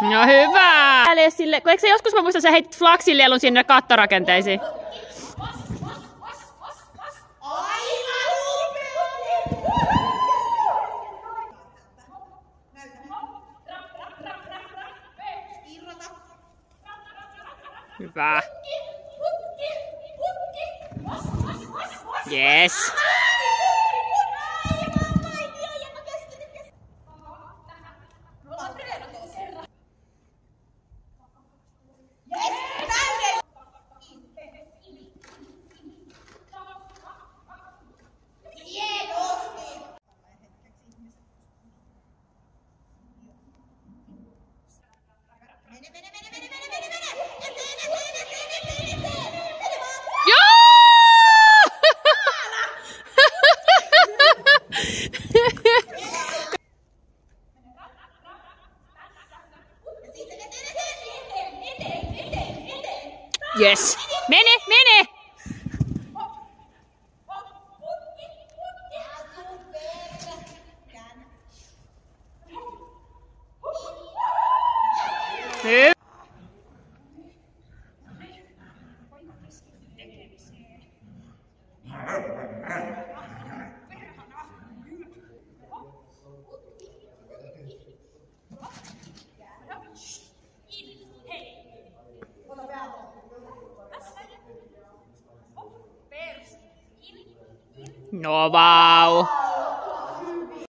No hyvä! Sille, kun eikö se joskus mä muistan, sä heitit flaksilielun sinne kattorakenteisiin? Hyvä. Yes. Yes. Mene, mene! Hyvä. No, wow.